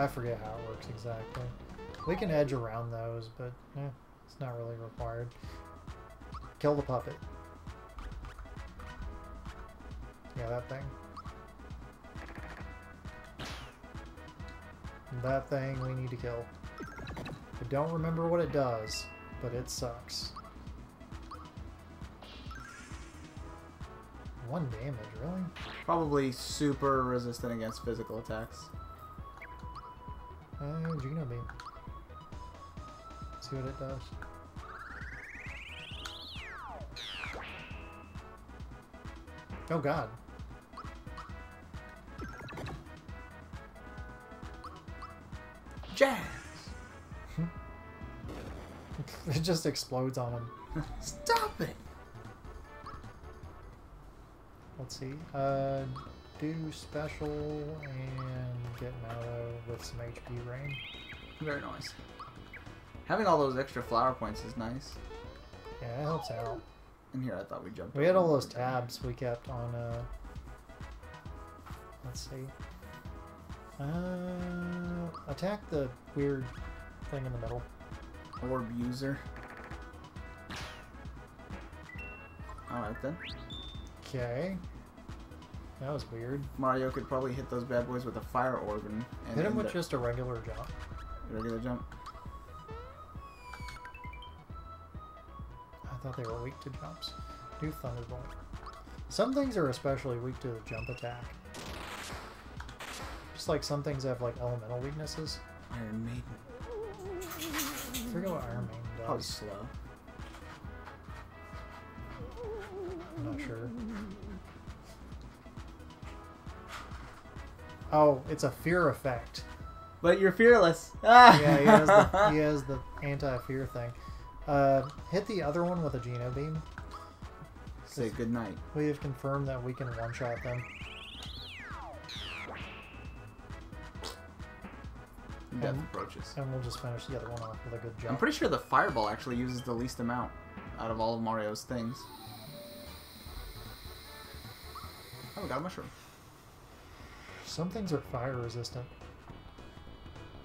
I forget how it works exactly. We can edge around those, but eh, it's not really required. Kill the puppet. Yeah, that thing. That thing we need to kill. I don't remember what it does, but it sucks. One damage, really? Probably super resistant against physical attacks. Uh, Geno Beam. See what it does. Oh god. Jazz! It just explodes on him. Stop it! Let's see. Uh, do special and get Mallow with some HP rain. Very nice. Having all those extra flower points is nice. Yeah, it helps out. In here, I thought we jumped. We had all those tabs we kept on, uh... Let's see. Uh, attack the weird thing in the middle. Orb user. Alright then. Okay. That was weird. Mario could probably hit those bad boys with a fire orb. and, Hit him with just a regular jump. regular jump. I thought they were weak to jumps. Do Thunderbolt. Some things are especially weak to the jump attack. Just like some things have like elemental weaknesses. Iron Maiden. I forget what Iron Maiden does. Probably slow. I'm not sure. Oh, it's a fear effect. But you're fearless. Ah! Yeah, he has the, he has the anti-fear thing. Uh, hit the other one with a Geno Beam. Say good night. We have confirmed that we can one-shot them. Death Um, approaches. And we'll just finish the other one off with a good jump. I'm pretty sure the fireball actually uses the least amount out of all of Mario's things. Oh, we got a mushroom. Some things are fire resistant.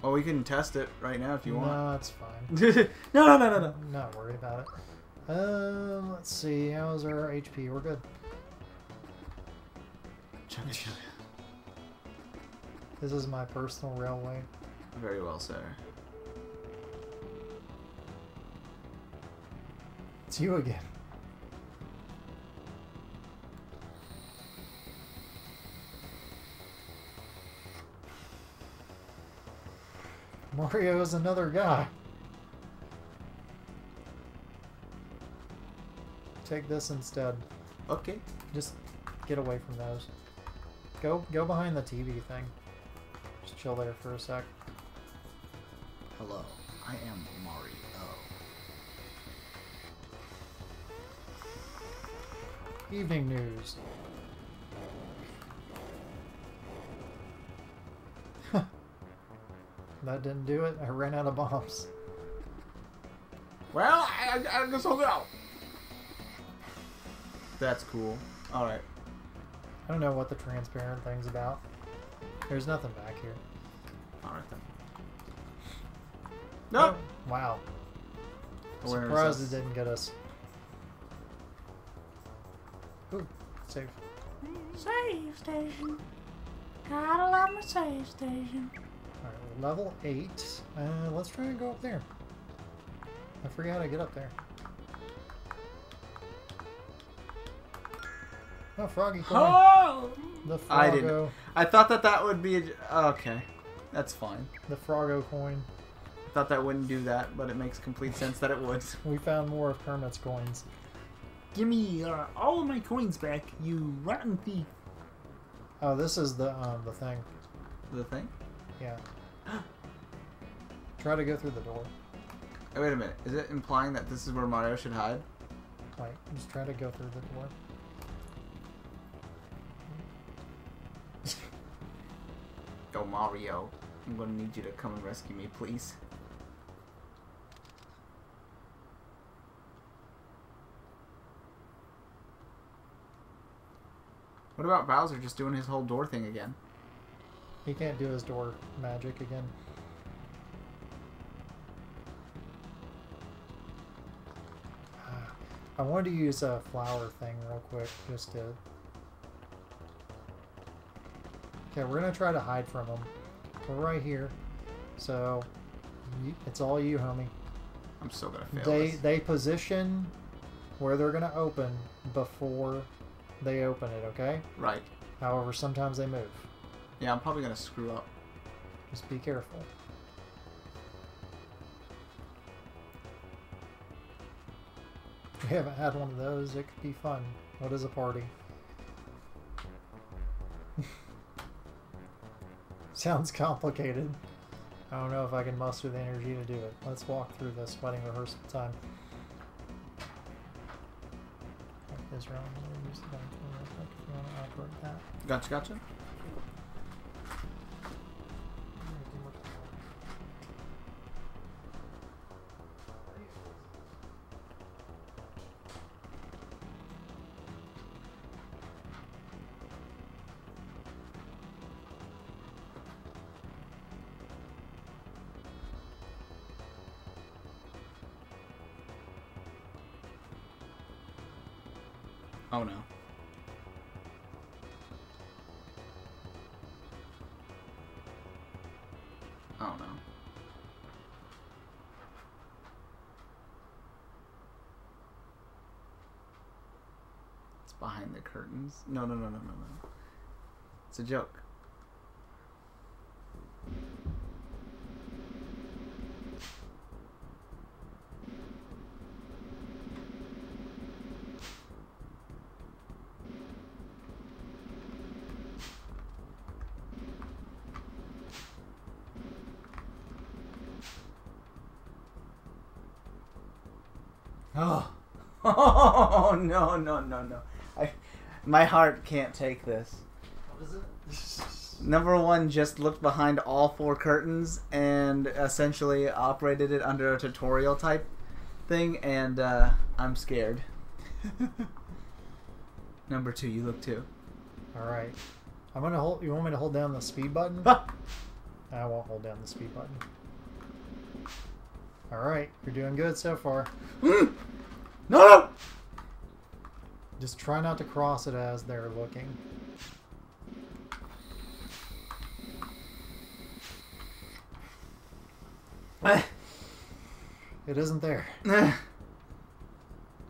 Well, we can test it right now if you want. No, it's fine. no, no, no, no, no. I'm not worried about it. Um, let's see. How's our HP? We're good. Chugga chugga. This is my personal railway. Very well, sir. It's you again. Mario is another guy. Take this instead. Okay. Just get away from those. Go go behind the TV thing. Just chill there for a sec. Hello, I am Mario. Evening news. That didn't do it. I ran out of bombs. Well, I, I, I guess I'll go. That's cool. All right. I don't know what the transparent thing's about. There's nothing back here. All right then. No. Oh, wow. Awareness Surprised is- it didn't get us. Ooh, save. Save station. Gotta love my save station. Alright, level 8. Uh, let's try and go up there. I forget how to get up there. Oh, Froggy coin. Oh! The I didn't- I thought that that would be a, okay. That's fine. The Froggo coin. I thought that wouldn't do that, but it makes complete sense that it would. We found more of Kermit's coins. Give me uh, all of my coins back, you rotten thief. Oh, this is the um the thing. The thing. Yeah. Try to go through the door. Oh, wait a minute. Is it implying that this is where Mario should hide? Like, just try to go through the door. Go Mario. I'm gonna need you to come and rescue me, please. What about Bowser just doing his whole door thing again? He can't do his door magic again. Ah, I wanted to use a flower thing real quick, just to... Okay, we're gonna try to hide from them. We're right here, so you, it's all you, homie. I'm still gonna fail They this. they position where they're gonna open before they open it. Okay. Right. However, sometimes they move. Yeah, I'm probably gonna screw up. Just be careful. We haven't had one of those. It could be fun. What is a party? Sounds complicated. I don't know if I can muster the energy to do it. Let's walk through this wedding rehearsal time. Gotcha, use Oh no. Oh no. It's behind the curtains. No, no, no, no, no, no. It's a joke. Oh. Oh no no no no! I, my heart can't take this. What is it? Number one just looked behind all four curtains and essentially operated it under a tutorial type thing, and uh, I'm scared. Number two, you look too. All right. I'm gonna hold. You want me to hold down the speed button? I won't hold down the speed button. All right, you're doing good so far. no no! Just try not to cross it as they're looking. It isn't there.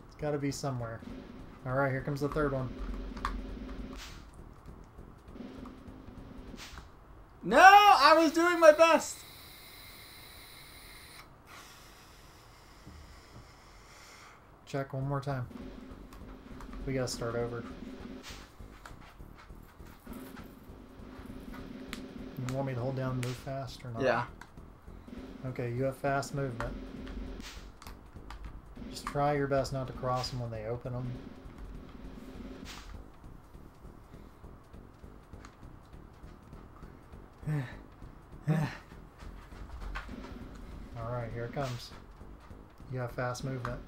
It's got to be somewhere. All right, here comes the third one. no, I was doing my best. Check one more time. We gotta start over. You want me to hold down move fast or not? Yeah. Okay, you have fast movement. Just try your best not to cross them when they open them. Alright, here it comes. You have fast movement.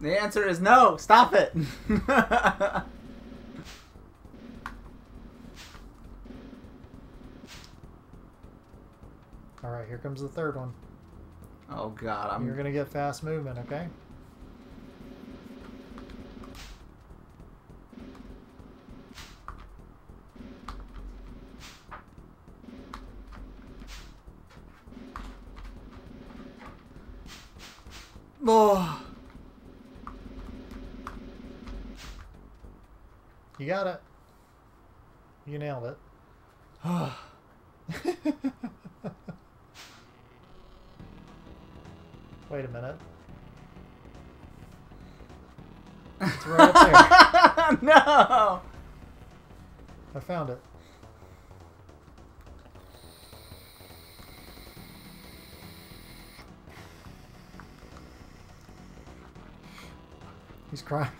The answer is no. Stop it. Alright, here comes the third one. oh God, I'm. You're gonna get fast movement, okay? I found it. He's crying.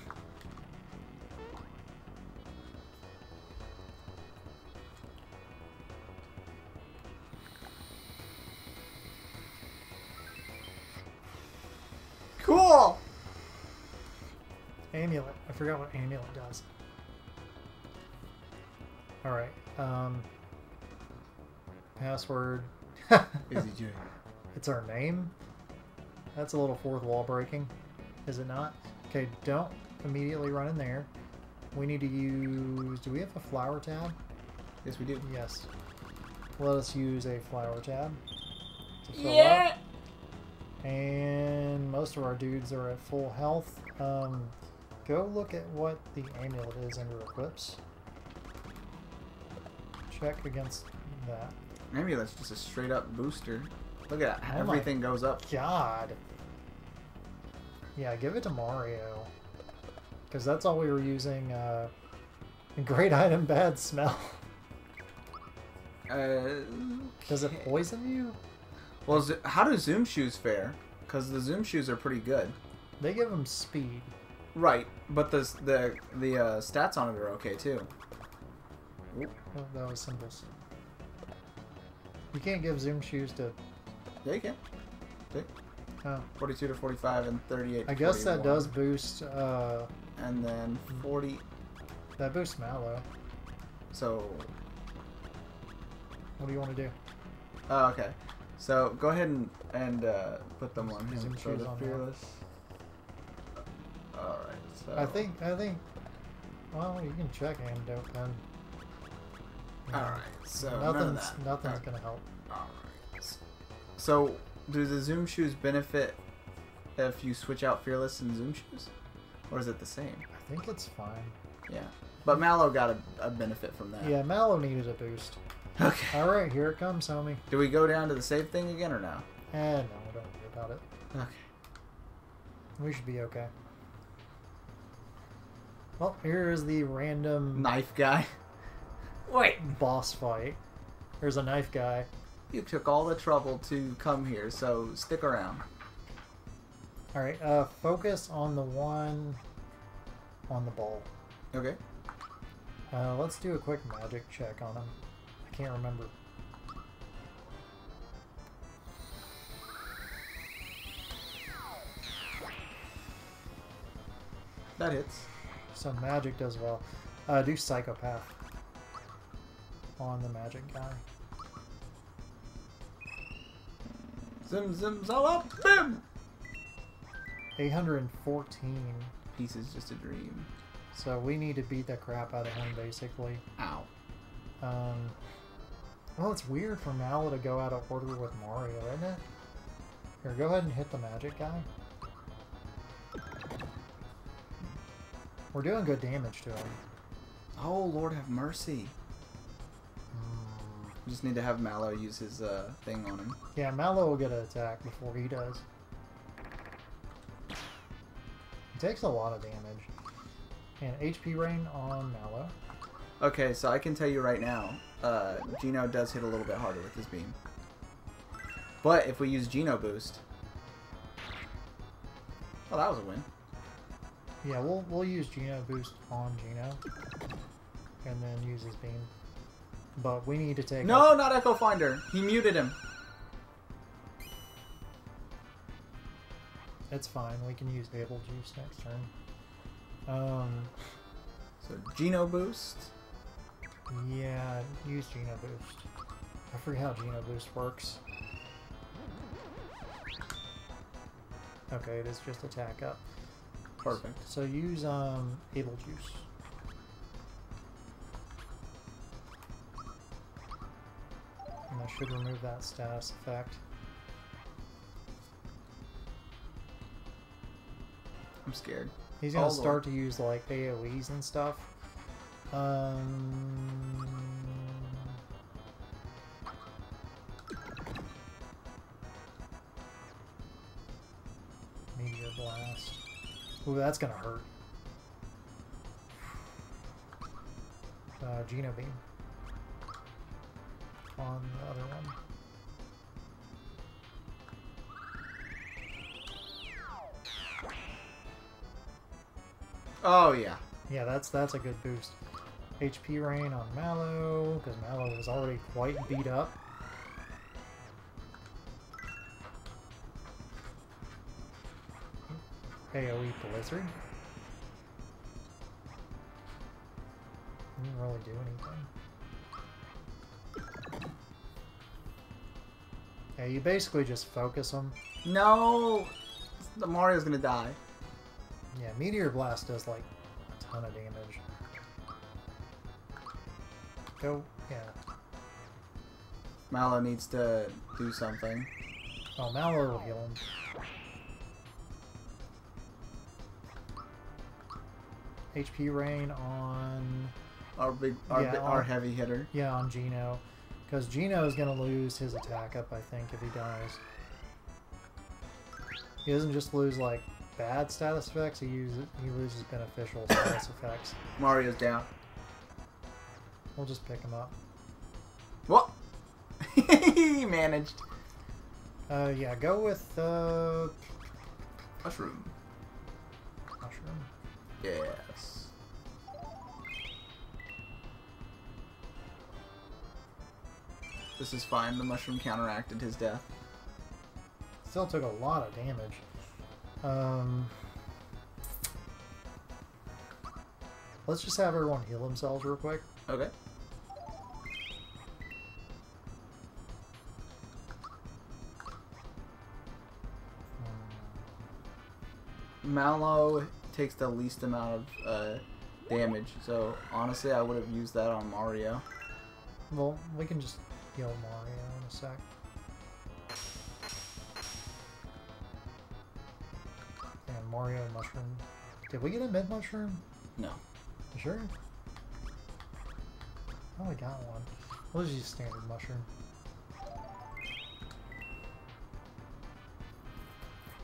Password. Izzy J. It's our name. That's a little fourth wall breaking, is it not? Okay, don't immediately run in there. We need to use. Do we have a flower tab? Yes, we do. Yes. Let us use a flower tab. To fill Yeah. Up. And most of our dudes are at full health. Um, go look at what the amulet is under equips. Check against that. Maybe that's just a straight up booster. Look at that. Oh Everything goes up. God. Yeah, give it to Mario. Because that's all we were using. Uh, great item, bad smell. Uh, Does it poison you? Well, how do Zoom shoes fare? Because the Zoom shoes are pretty good. They give them speed. Right, but the the the uh, stats on it are okay too. Oh, that was cymbals. You can't give Zoom shoes to. Yeah, you can. Oh, 42 to 45 and 38 I guess that does boost. Uh, And then 40. that boosts Mallow. So, What do you want to do? oh, okay. So go ahead and and uh, put them on Zoom him for shoes the on fearless. All right. So I think. I think. Well, you can check antidote then. All right. So Nothing's nothing's gonna help. All right. So, do the Zoom shoes benefit if you switch out fearless and Zoom shoes, or is it the same? I think it's fine. Yeah. But Mallow got a, a benefit from that. Yeah, Mallow needed a boost. Okay. All right, here it comes, homie. Do we go down to the save thing again or no? Eh, no, we don't worry about it. Okay. We should be okay. Well, here is the random Knife guy. Wait. boss fight. There's a knife guy. You took all the trouble to come here, so stick around. All right, uh, focus on the one on the ball. Okay. Uh, let's do a quick magic check on him. I can't remember. That hits. So magic does well. Uh, do psychopath on the magic guy. Zim zim zala bim. 814. Peace is just a dream. So we need to beat the crap out of him, basically. Ow. Um, well, it's weird for Mallow to go out of order with Mario, isn't it? Here, go ahead and hit the magic guy. We're doing good damage to him. Oh Lord have mercy. We just need to have Mallow use his uh, thing on him. Yeah, Mallow will get an attack before he does. He takes a lot of damage. And HP rain on Mallow. Okay, so I can tell you right now, uh, Geno does hit a little bit harder with his beam. But if we use Geno boost, oh, that was a win. Yeah, we'll we'll use Geno boost on Geno. And then use his beam. But we need to take No, not Echo Finder. He muted him. It's fine. We can use Able Juice next turn. Um, So Geno boost. yeah, use Geno Boost. I forget how Geno Boost works. Okay, it is just attack up. Perfect. So use um Able Juice. That should remove that status effect. I'm scared. He's gonna Oh, Lord. start to use like AoEs and stuff. Um, Meteor blast. Ooh, that's gonna hurt. Uh, Geno beam on the other one. Oh, yeah. Yeah, that's that's a good boost. HP rain on Mallow, because Mallow is already quite beat up. AoE Blizzard. Didn't really do anything. Yeah, you basically just focus them. No! The Mario's gonna die. Yeah, Meteor Blast does like a ton of damage. Go, yeah. Mallow needs to do something. Oh, Mallow will heal him. HP rain on Our big, our, Yeah, our on- heavy hitter. yeah on Geno, because Geno is gonna lose his attack up. I think if he dies, he doesn't just lose like bad status effects. He uses he loses beneficial status effects. Mario's down. We'll just pick him up. What? he managed. Uh, yeah, go with uh, Mushroom. mushroom. Yes. This is fine. The mushroom counteracted his death. Still took a lot of damage. Um, let's just have everyone heal themselves real quick. Okay. Mallow takes the least amount of uh, damage, so honestly, I would have used that on Mario. Well, we can just heal Mario in a sec. And Mario and Mushroom. Did we get a mid mushroom? No. You sure? Oh, we got one. We'll just use standard mushroom.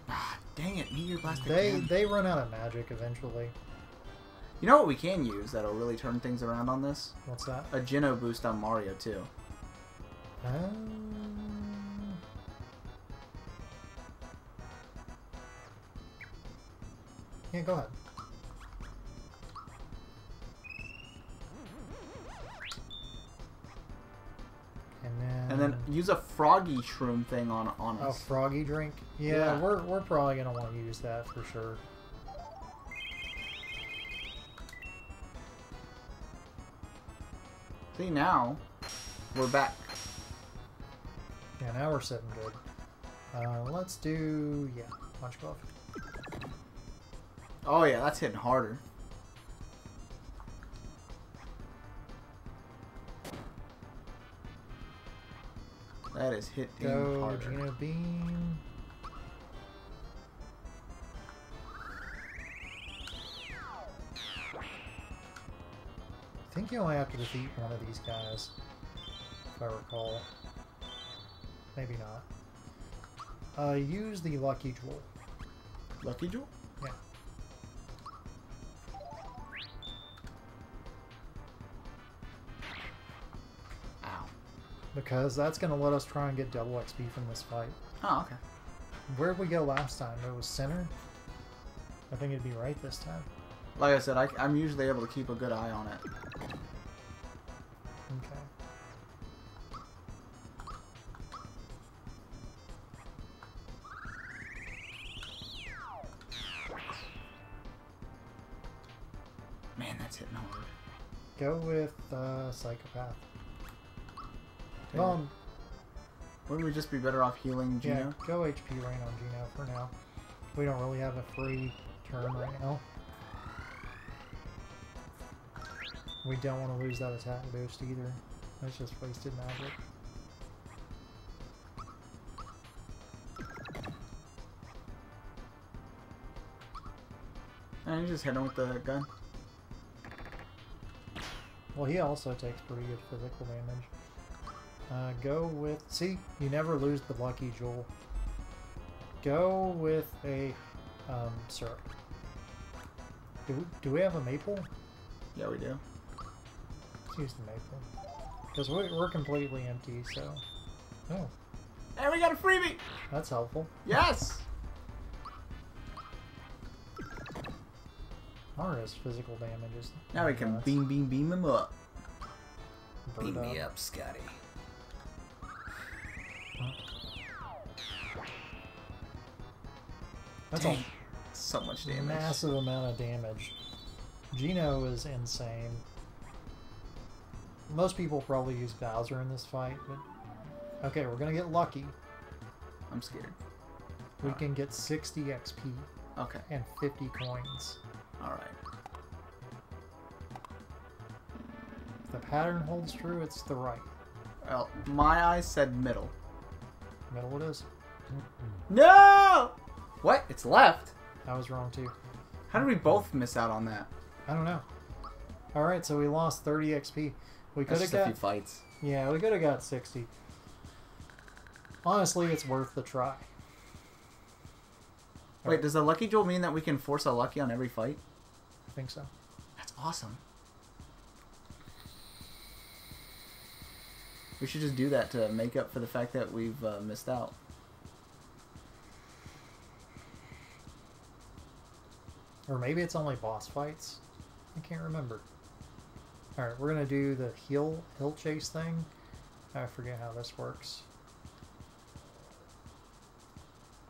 Ah, dang it, Meteor Blast They again. they run out of magic eventually. You know what we can use that'll really turn things around on this? What's that? A Geno boost on Mario too. Um, yeah, go ahead. And then, And then use a froggy shroom thing on on us. a froggy drink. Yeah, Yeah. we're we're probably gonna want to use that for sure. See now, we're back. Yeah, now we're sitting good. Uh, let's do yeah, punch glove. Oh yeah, that's hitting harder. That is hitting Go harder. Geno Beam. I think you only have to defeat one of these guys, if I recall. Maybe not. Uh, use the Lucky Jewel. Lucky Jewel? Yeah. Ow. Because that's going to let us try and get double XP from this fight. Oh, okay. Where'd we go last time? It was center? I think it'd be right this time. Like I said, I, I'm usually able to keep a good eye on it. Okay. Go with uh, Psychopath. Well, Wouldn't we just be better off healing Geno? yeah, go HP Rain on Geno for now. We don't really have a free turn right now. We don't want to lose that attack boost either. That's just wasted magic. And you just hit him with the gun. Well, he also takes pretty good physical damage. Uh, go with... See, you never lose the Lucky Jewel. Go with a um, syrup. Do we, do we have a maple? Yeah, we do. Let's use the maple. Because we're, we're completely empty, so... Oh, And we got a freebie! that's helpful. Yes! Mario's physical damage is... Now we can nuts. beam, beam, beam him up. Bird up. up, Scotty. That's Dang. a So much damage. massive amount of damage. Geno is insane. most people probably use Bowser in this fight, but okay, we're gonna get lucky. I'm scared. We Alright. can get 60 XP Okay. and 50 coins. All right. If the pattern holds true, it's the right. Well, my eyes said middle. Middle it is. No. What? It's left. I was wrong too. How did we both miss out on that? I don't know. All right, so we lost 30 XP. We could have just a few got fights. yeah, we could have got 60. Honestly, it's worth the try. Wait, does the lucky jewel mean that we can force a lucky on every fight? I think so. That's awesome. We should just do that to make up for the fact that we've uh, missed out. Or maybe it's only boss fights. I can't remember. All right, we're gonna do the hill hill chase thing. I forget how this works.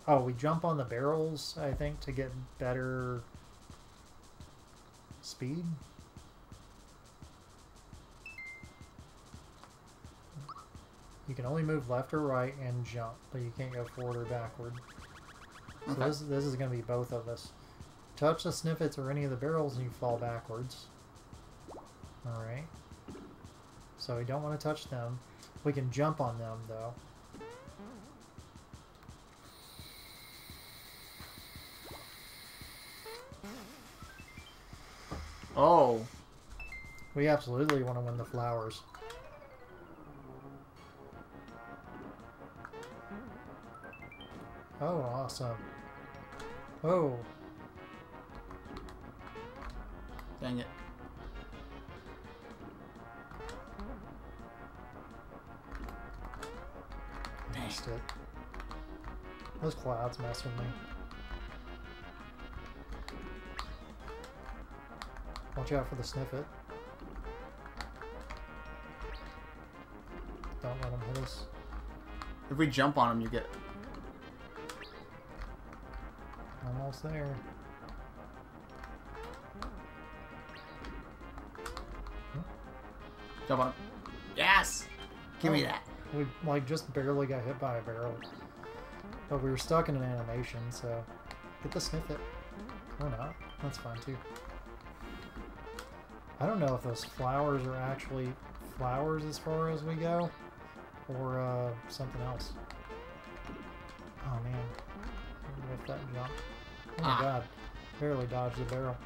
Oh, we jump on the barrels, I think, to get better speed. You can only move left or right and jump, but you can't go forward or backward. So Okay. this, this is going to be both of us. Touch the snippets or any of the barrels and you fall backwards. Alright. So we don't want to touch them. We can jump on them, though. Oh, We absolutely want to win the flowers. Oh, awesome. Oh, dang it. Missed it. Those clouds mess with me. Watch out for the Snifit. Don't let him hit us. If we jump on him, you get. Almost there. Hmm? Jump on him. Yes! Give me Oh. that. We like just barely got hit by a barrel. But we were stuck in an animation, so get the Snifit. Or not. That's fine too. I don't know if those flowers are actually flowers as far as we go, or uh, something else. Oh man, with that jump. Oh my Ah. god, barely dodged the barrel.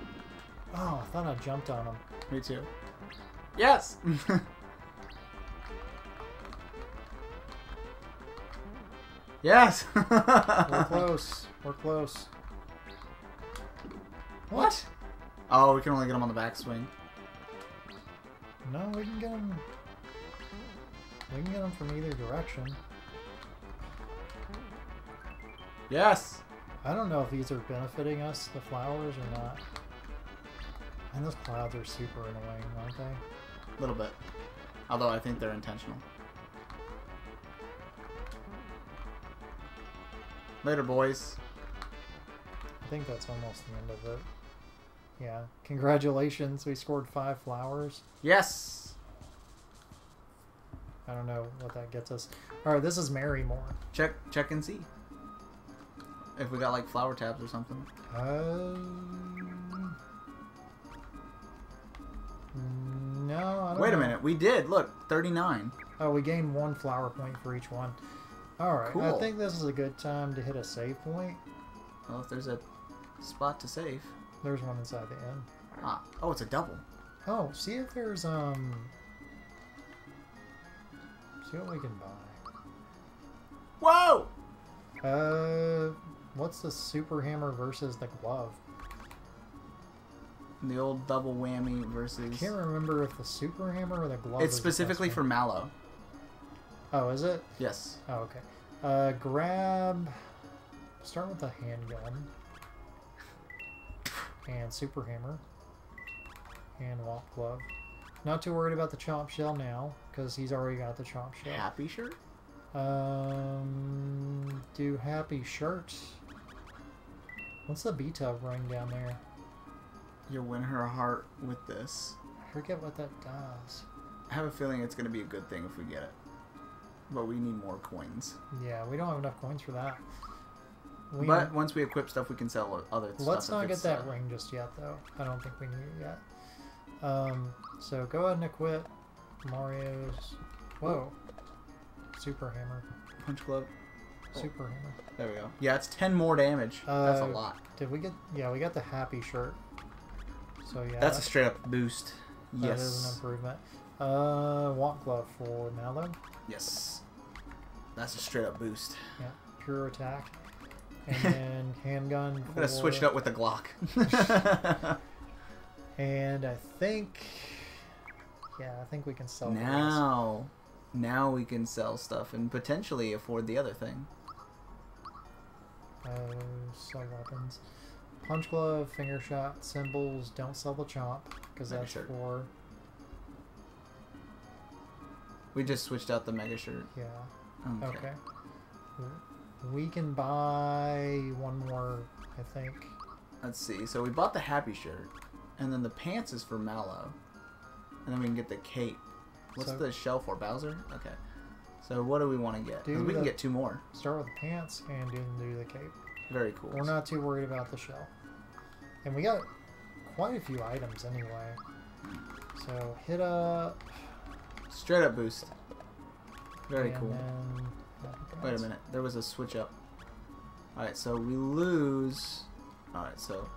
Oh, I thought I jumped on him. Me too. Yes! yes! We're close. We're close. What? Oh, we can only get him on the backswing. No, we can get them. We can get them from either direction. Yes! I don't know if these are benefiting us, the flowers, or not. And those clouds are super annoying, aren't they? A little bit. Although I think they're intentional. Later, boys. I think that's almost the end of it. Yeah. Congratulations, we scored five flowers. Yes! I don't know what that gets us. Alright, this is Mary Marrymore. Check, check and see. If we got like flower tabs or something. Um. No, I don't Wait a minute, we did. Look, 39. Oh, we gain one flower point for each one. Alright, Cool. I think this is a good time to hit a save point. Well, if there's a spot to save. There's one inside the inn. Ah, oh, it's a double. Oh, see if there's, um... See what we can buy. Whoa! Uh, what's the super hammer versus the glove? The old double whammy versus. I can't remember if the super hammer or the glove It's is the best specifically for. Mallow. Oh, is it? Yes. Oh, okay. Uh, grab... Start with the handgun. And super hammer. And Whomp Glove. Not too worried about the chomp shell now, because he's already got the chomp shell. Happy shirt? Um, do happy shirt. What's the B tub ring down there? You win her heart with this. I forget what that does. I have a feeling it's gonna be a good thing if we get it. But we need more coins. Yeah, we don't have enough coins for that. We but once we equip stuff, we can sell other stuff. let's not get that uh, ring just yet, though. I don't think we need it yet. Um, so go ahead and equip Mario's. Whoa. Super hammer. Punch glove. Oh. Super hammer. There we go. Yeah, it's 10 more damage. That's a Uh, lot. Did we get? Yeah, we got the happy shirt. So yeah, That's a straight up boost. Yes. that is an improvement. Uh, want glove for Mallow. Yes. That's a straight up boost. Yeah, pure attack. And then handgun. I'm gonna switch it up with the Glock. And I think, yeah, I think we can sell those. now, now we can sell stuff and potentially afford the other thing. Oh, sell weapons. Punch glove, finger shot, cymbals. Don't sell the chomp because that's shirt. for We just switched out the mega shirt. yeah. Okay. Okay. We can buy one more, I think. Let's see. So we bought the happy shirt, and then the pants is for Mallow, and then we can get the cape. What's So- the shell for Bowser? Okay. So what do we want to get? Do we can get two more. Start with the pants and then do the cape. Very cool. We're not too worried about the shell. And we got quite a few items anyway. So hit up. Straight up boost. Very and cool. then- Wait a minute. There was a switch up. Alright, so we lose. Alright, so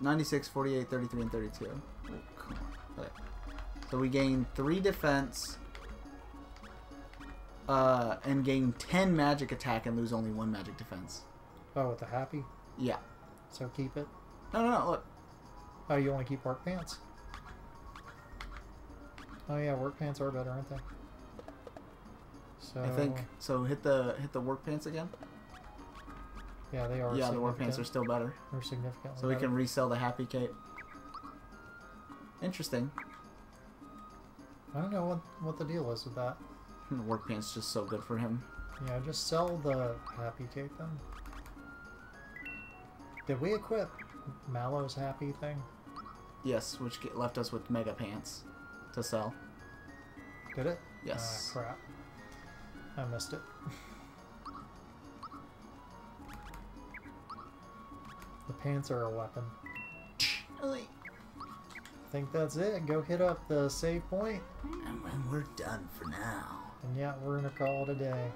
96, 48, 33, and 32. Oh, come on. Okay. So we gain 3 defense. Uh, and gain 10 magic attack and lose only 1 magic defense. Oh, with the happy. Yeah. So keep it. No, no, no. Look. Oh, you only keep work pants. Oh yeah, work pants are better, aren't they? So I think so. Hit the hit the work pants again. Yeah, they are. Yeah, the work pants are still better. They're significantly. So we better. can resell the happy cape. Interesting. I don't know what what the deal is with that. The work pants just so good for him. Yeah, just sell the happy cape then. Did we equip Mallow's happy thing? Yes, which get, left us with mega pants to sell. Did it? Yes. Ah, crap. I missed it. the pants are a weapon. I think that's it. Go hit up the save point. And when we're done for now. and yeah, we're gonna call it a day.